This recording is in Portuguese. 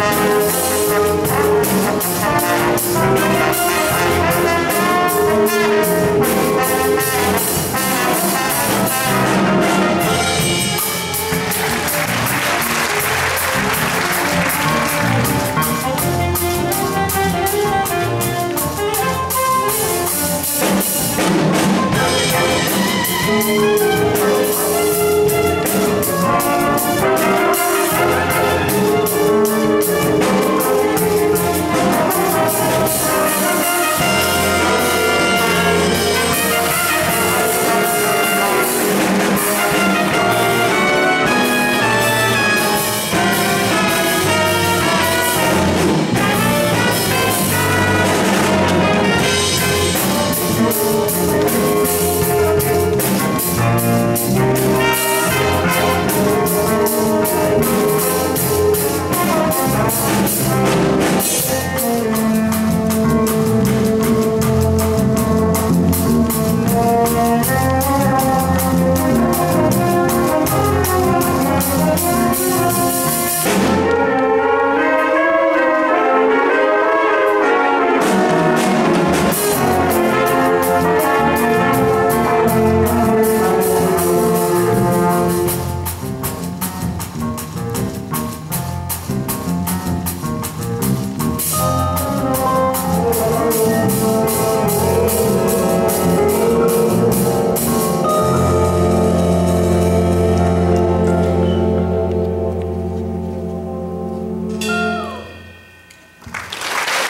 Música